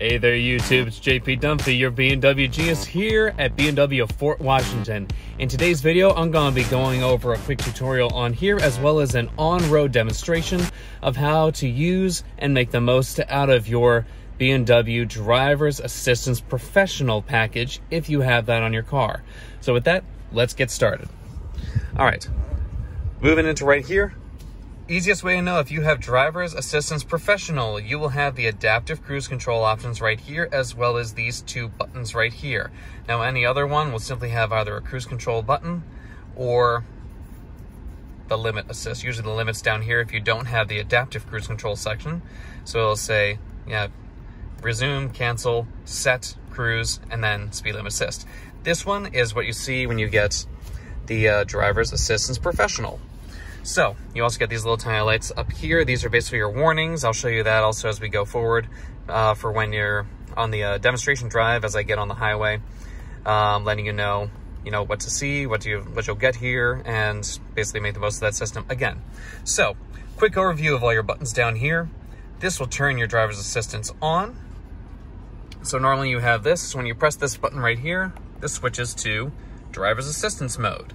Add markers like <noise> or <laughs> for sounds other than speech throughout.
Hey there YouTube, it's JP Dunphy, your BMW genius here at BMW of Fort Washington. In today's video, I'm going to be going over a quick tutorial on here as well as an on-road demonstration of how to use and make the most out of your BMW Driver's Assistance Professional package if you have that on your car. So with that, let's get started. All right, moving into right here, Easiest way to know if you have driver's assistance professional, you will have the adaptive cruise control options right here, as well as these two buttons right here. Now, any other one will simply have either a cruise control button or the limit assist. Usually the limit's down here if you don't have the adaptive cruise control section. So it'll say, yeah, resume, cancel, set, cruise, and then speed limit assist. This one is what you see when you get the uh, driver's assistance professional. So you also get these little tiny lights up here. These are basically your warnings. I'll show you that also as we go forward uh, for when you're on the uh, demonstration drive as I get on the highway, um, letting you know, you know, what to see, what you what you'll get here, and basically make the most of that system again. So quick overview of all your buttons down here. This will turn your driver's assistance on. So normally you have this, when you press this button right here, this switches to driver's assistance mode.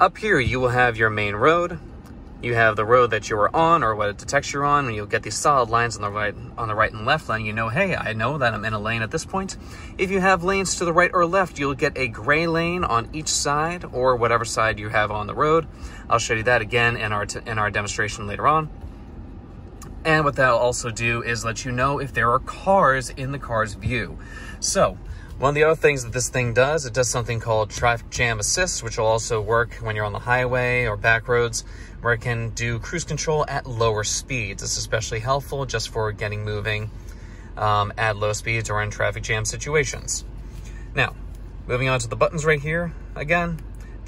Up here, you will have your main road. You have the road that you are on or what it detects you're on, and you'll get these solid lines on the right on the right and left letting you know, hey, I know that I'm in a lane at this point. If you have lanes to the right or left, you'll get a gray lane on each side or whatever side you have on the road. I'll show you that again in our, in our demonstration later on. And what that'll also do is let you know if there are cars in the car's view. So one of the other things that this thing does, it does something called traffic jam assist, which will also work when you're on the highway or back roads, where it can do cruise control at lower speeds. It's especially helpful just for getting moving um, at low speeds or in traffic jam situations. Now, moving on to the buttons right here, again,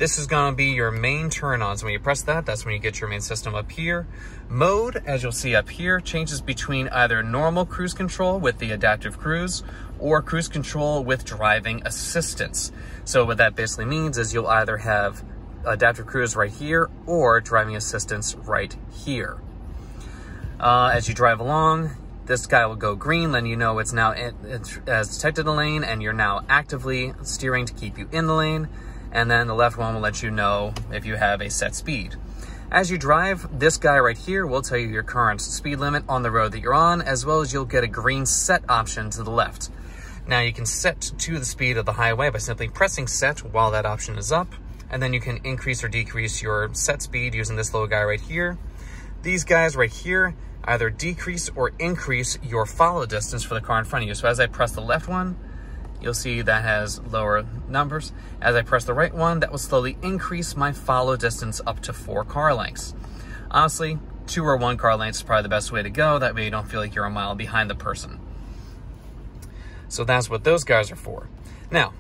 this is going to be your main turn on. So when you press that, that's when you get your main system up here. Mode, as you'll see up here, changes between either normal cruise control with the adaptive cruise or cruise control with driving assistance. So what that basically means is you'll either have adaptive cruise right here or driving assistance right here. Uh, as you drive along, this guy will go green, letting you know it's now it's, has detected a lane and you're now actively steering to keep you in the lane and then the left one will let you know if you have a set speed. As you drive, this guy right here will tell you your current speed limit on the road that you're on, as well as you'll get a green set option to the left. Now you can set to the speed of the highway by simply pressing set while that option is up, and then you can increase or decrease your set speed using this little guy right here. These guys right here either decrease or increase your follow distance for the car in front of you. So as I press the left one, you'll see that has lower numbers. As I press the right one, that will slowly increase my follow distance up to four car lengths. Honestly, two or one car lengths is probably the best way to go. That way you don't feel like you're a mile behind the person. So that's what those guys are for. Now,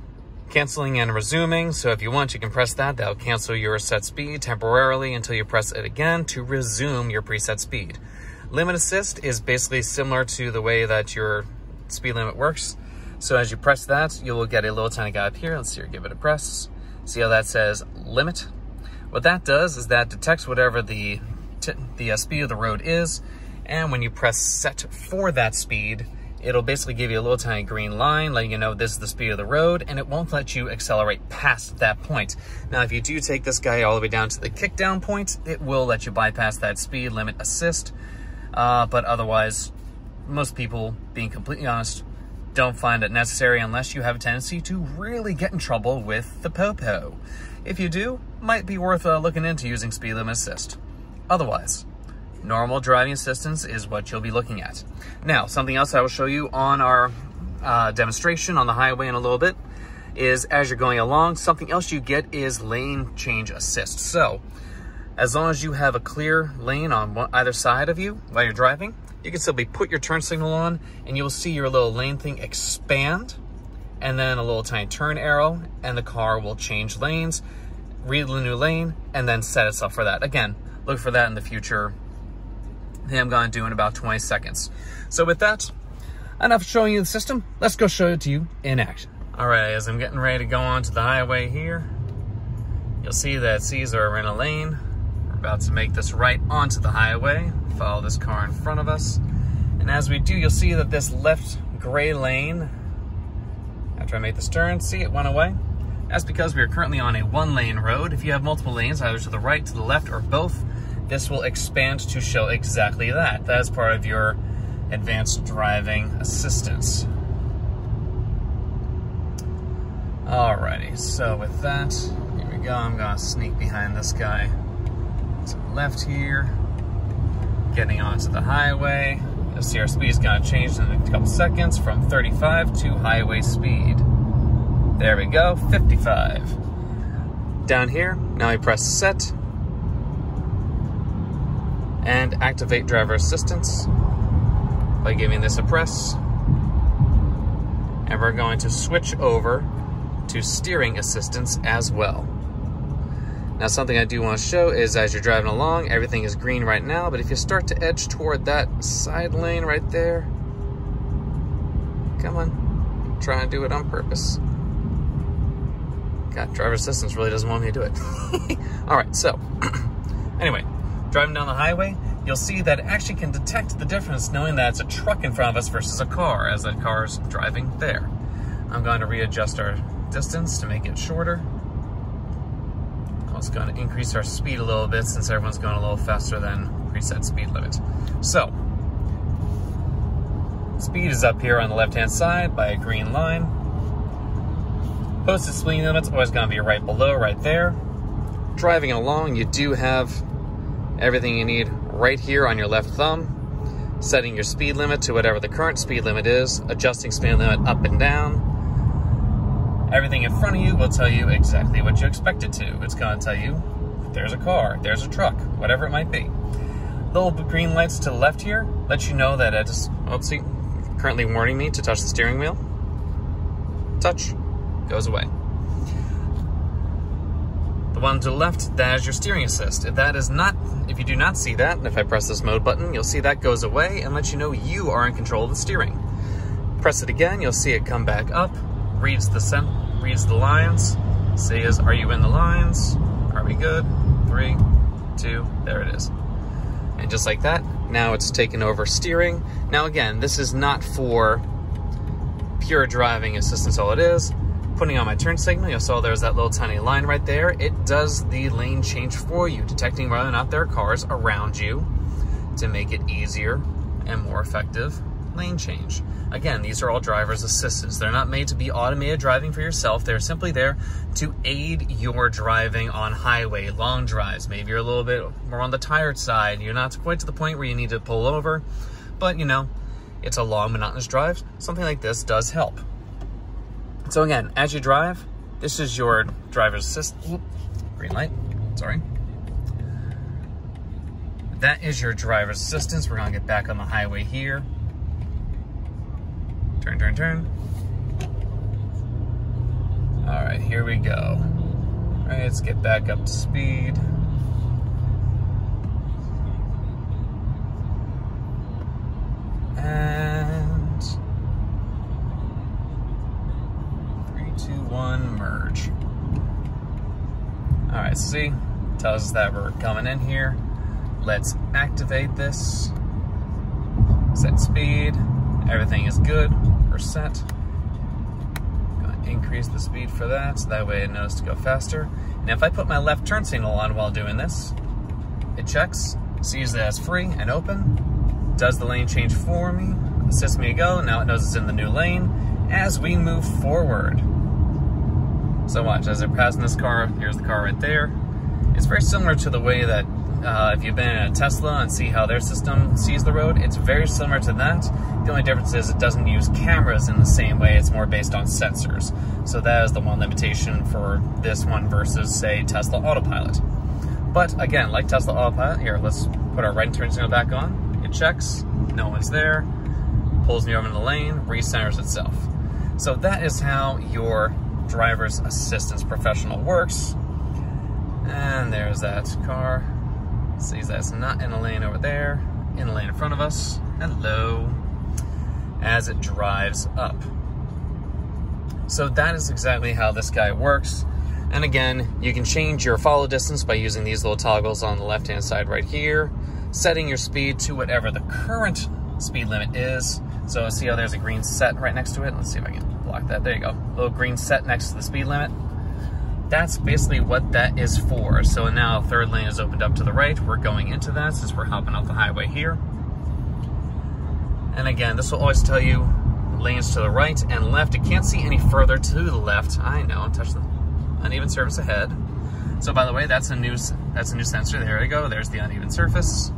canceling and resuming. So if you want, you can press that. That'll cancel your set speed temporarily until you press it again to resume your preset speed. Limit assist is basically similar to the way that your speed limit works. So as you press that, you will get a little tiny guy up here. Let's see here, give it a press. See how that says limit? What that does is that detects whatever the, the uh, speed of the road is. And when you press set for that speed, it'll basically give you a little tiny green line letting you know this is the speed of the road and it won't let you accelerate past that point. Now, if you do take this guy all the way down to the kick down point, it will let you bypass that speed limit assist. Uh, but otherwise, most people, being completely honest, don't find it necessary unless you have a tendency to really get in trouble with the popo. If you do, might be worth uh, looking into using speed limit assist. Otherwise, normal driving assistance is what you'll be looking at. Now, something else I will show you on our uh, demonstration on the highway in a little bit is as you're going along, something else you get is lane change assist. So, as long as you have a clear lane on either side of you while you're driving, you can simply put your turn signal on and you'll see your little lane thing expand and then a little tiny turn arrow and the car will change lanes, read the new lane, and then set itself for that. Again, look for that in the future. I'm gonna do in about 20 seconds. So with that, enough showing you the system, let's go show it to you in action. All right, as I'm getting ready to go onto the highway here, you'll see that Caesar are in a lane. About to make this right onto the highway follow this car in front of us. And as we do, you'll see that this left gray lane after I made this turn. See, it went away. That's because we are currently on a one lane road. If you have multiple lanes, either to the right, to the left, or both, this will expand to show exactly that. That is part of your advanced driving assistance. Alrighty, so with that, here we go. I'm gonna sneak behind this guy the left here, getting onto the highway. See our speed is gonna change in a couple seconds from 35 to highway speed. There we go, 55. Down here, now I press set and activate driver assistance by giving this a press. And we're going to switch over to steering assistance as well. Now something I do want to show is as you're driving along, everything is green right now, but if you start to edge toward that side lane right there, come on, try and do it on purpose. God, driver assistance really doesn't want me to do it. <laughs> All right, so <clears throat> anyway, driving down the highway, you'll see that it actually can detect the difference knowing that it's a truck in front of us versus a car as that car is driving there. I'm going to readjust our distance to make it shorter. Going to increase our speed a little bit since everyone's going a little faster than preset speed limit. So, speed is up here on the left-hand side by a green line. Posted speed limit's always going to be right below, right there. Driving along, you do have everything you need right here on your left thumb. Setting your speed limit to whatever the current speed limit is, adjusting speed limit up and down, Everything in front of you will tell you exactly what you expect it to. It's going to tell you there's a car, there's a truck, whatever it might be. The little green lights to the left here let you know that it's, oh, see, currently warning me to touch the steering wheel. Touch, goes away. The one to the left, that is your steering assist. If that is not, if you do not see that, and if I press this mode button, you'll see that goes away and lets you know you are in control of the steering. Press it again, you'll see it come back up, reads the cent reads the lines, says, are you in the lines? Are we good? Three, two, there it is. And just like that, now it's taken over steering. Now again, this is not for pure driving assistance, all it is. Putting on my turn signal, you saw there's that little tiny line right there. It does the lane change for you, detecting whether or not there are cars around you to make it easier and more effective lane change. Again, these are all driver's assistants. They're not made to be automated driving for yourself. They're simply there to aid your driving on highway, long drives. Maybe you're a little bit more on the tired side. You're not quite to the point where you need to pull over, but you know, it's a long, monotonous drive. Something like this does help. So again, as you drive, this is your driver's assist. Green light, sorry. That is your driver's assistance. We're gonna get back on the highway here. Turn, turn, turn. All right, here we go. All right, let's get back up to speed. And three, two, one, merge. All right, see, tells us that we're coming in here. Let's activate this. Set speed. Everything is good Gonna increase the speed for that, so that way it knows to go faster. And if I put my left turn signal on while doing this, it checks, sees that it's free and open, does the lane change for me, assists me to go, now it knows it's in the new lane, as we move forward. So watch, as I'm passing this car, here's the car right there. It's very similar to the way that uh, if you've been in a Tesla and see how their system sees the road, it's very similar to that. The only difference is it doesn't use cameras in the same way, it's more based on sensors. So that is the one limitation for this one versus, say, Tesla Autopilot. But again, like Tesla Autopilot, here, let's put our right turn signal back on. It checks, no one's there, pulls me over in the lane, recenters itself. So that is how your driver's assistance professional works. And there's that car. Sees that it's not in the lane over there, in the lane in front of us. Hello. As it drives up. So that is exactly how this guy works. And again, you can change your follow distance by using these little toggles on the left-hand side right here, setting your speed to whatever the current speed limit is. So see how there's a green set right next to it? Let's see if I can block that. There you go. Little green set next to the speed limit. That's basically what that is for. So now third lane is opened up to the right. We're going into that since we're hopping off the highway here. And again, this will always tell you lanes to the right and left. It can't see any further to the left. I know, touch the uneven surface ahead. So by the way, that's a new that's a new sensor. There we go. There's the uneven surface.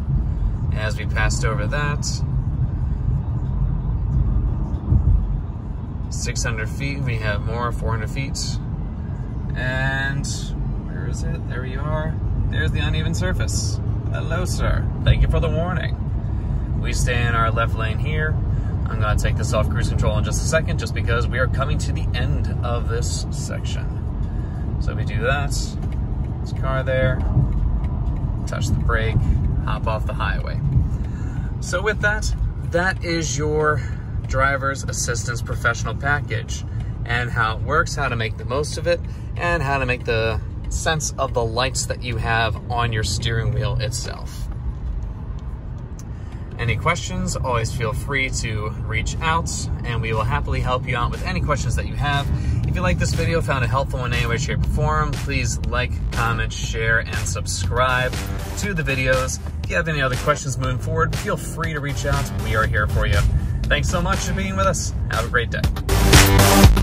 As we passed over that, 600 feet, we have more, 400 feet. And where is it? There you are. There's the uneven surface. Hello, sir. Thank you for the warning. We stay in our left lane here. I'm gonna take this off cruise control in just a second, just because we are coming to the end of this section. So we do that, this car there, touch the brake, hop off the highway. So with that, that is your driver's assistance professional package and how it works, how to make the most of it, and how to make the sense of the lights that you have on your steering wheel itself. Any questions, always feel free to reach out and we will happily help you out with any questions that you have. If you like this video, found it helpful in any way, shape, or form, please like, comment, share, and subscribe to the videos. If you have any other questions moving forward, feel free to reach out. We are here for you. Thanks so much for being with us. Have a great day.